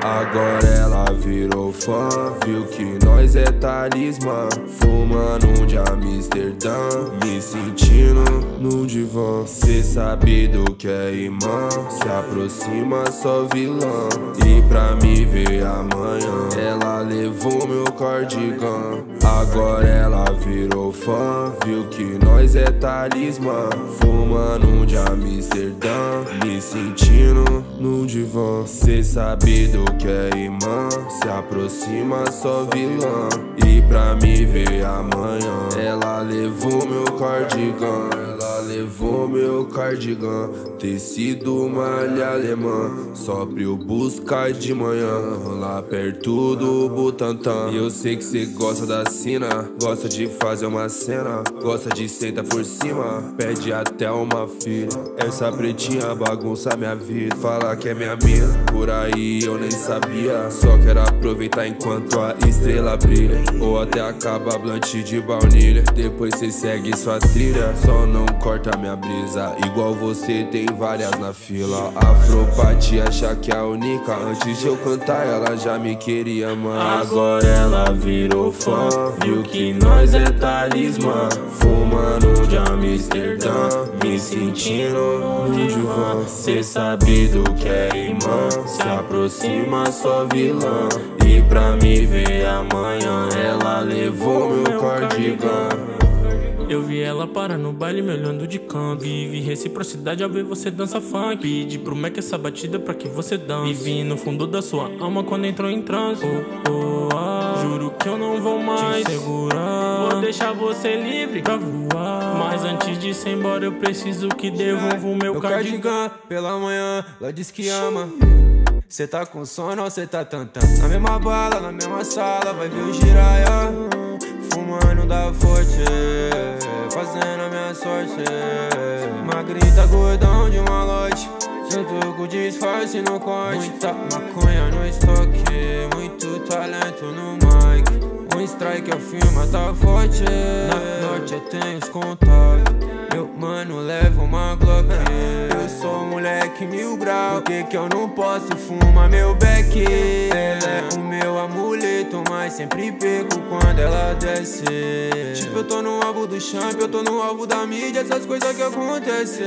Agora ela virou fã, viu que nós é talismã. Fumando um de Amsterdã, me sentindo no divã. Cê sabe do que é irmã, se aproxima só vilã. E pra me ver amanhã, ela levou meu cardigan. Agora ela virou fã, viu que nós é talismã. Fumando um de Amsterdã, me sentindo no divã. Cê sabe do que é irmã, se aproxima só vilã. E pra me ver amanhã, ela levou meu cardigan. Levou meu cardigan, tecido malha alemã. Só pra eu buscar de manhã, lá perto do Butantã. E eu sei que cê gosta da cena, gosta de fazer uma cena, gosta de sentar por cima, pede até uma filha. Essa pretinha bagunça minha vida, fala que é minha mina, por aí eu nem sabia. Só quero aproveitar enquanto a estrela brilha, ou até acaba blunt de baunilha. Depois cê segue sua trilha, só não corta minha brisa. Igual você tem várias na fila. Afropatia acha que é a única. Antes de eu cantar, ela já me queria, mano. Agora ela virou fã, viu que nós é talismã. Fumando de Amsterdã, me sentindo no divã. Cê sabe do que é irmã, se aproxima só vilã. E pra me ver amanhã, ela levou meu cardigan. Eu vi ela parar no baile me olhando de canto. Vive reciprocidade ao ver você dança funk. Pedi pro Mac essa batida pra que você dance. Vivi no fundo da sua alma quando entrou em trance oh, oh, ah, Juro que eu não vou mais te segurar. Vou deixar você livre pra voar. Mas antes de ir embora eu preciso que devolva o meu, Meu cardigan cardigan pela manhã, ela diz que ama. Cê tá com sono ou cê tá tantã? Na mesma bala, na mesma sala, vai ver o giraia. Fumando da forte, fazendo a minha sorte. Magrita gordão de uma lote. Tô com disfarce no corte. Muita maconha no estoque, muito talento no mic. Um strike a firma tá forte. Na norte eu tenho os contatos. Meu mano leva uma Glock. Eu sou moleque mil grau. Por que, que eu não posso fumar meu beck? Ela é o meu amuleto, mas sempre perco quando ela desce. Tipo, eu tô no alvo do champ, eu tô no alvo da mídia, essas coisas que acontecem.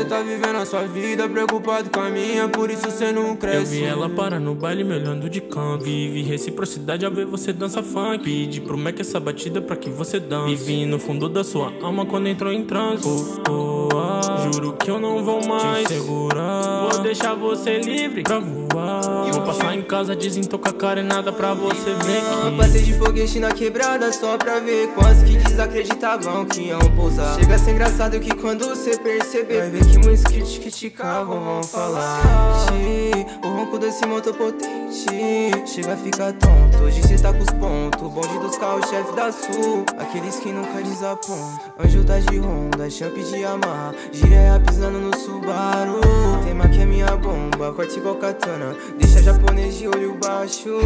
Cê tá vivendo a sua vida, preocupado com a minha, por isso cê não Eu cresce. vi ela parar no baile me olhando de canto Vive reciprocidade ao ver você dança funk Pedi pro Mac essa batida pra que você dance Vivi no fundo da sua alma quando entrou em trance oh, oh, ah, Juro que eu não vou mais te segurar deixar você livre pra voar Vou passar em casa, desentocar a cara e nada pra você ver que Passei de foguete na quebrada só pra ver quantos que desacreditavam que iam pousar. Chega a ser engraçado que quando você perceber, vai ver que muitos que te criticavam vão falar. O ronco desse motor potente chega a ficar tonto. Hoje cê tá com os pontos. Bonde dos carros, chefe da sul. Aqueles que nunca desapontam. Anjo tá de Honda, champ de Yamaha. Gireia pisando no Subaru. Corte igual katana. Deixa japonês de olho baixo.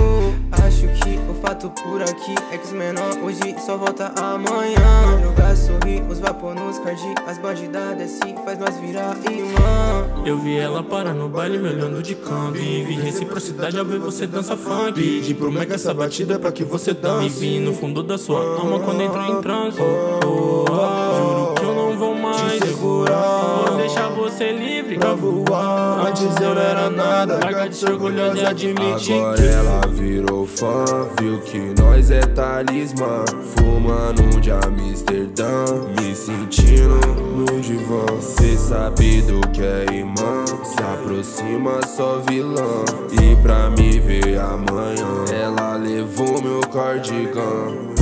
Acho que o fato por aqui é que os menor hoje só volta amanhã. Jogar sorrir, os vapor nos cardi. As bandidas desce, faz nós virar imã. Eu vi ela parar no baile me olhando de canto Vive reciprocidade ao ver você dança funk Pedi pro Mac essa batida pra que você dance Vivi no fundo da sua alma quando entrou em trance oh, oh, ah, Juro que eu não vou mais te segurar Você livre pra voar Antes eu não era nada Larga de ser orgulhoso e admitir Agora que ela virou fã, viu que nós é talismã. Fumando um de Amsterdã, me sentindo no divã. Cê sabe do que é irmã, se aproxima só vilã. E pra me ver amanhã, ela levou meu cardigan.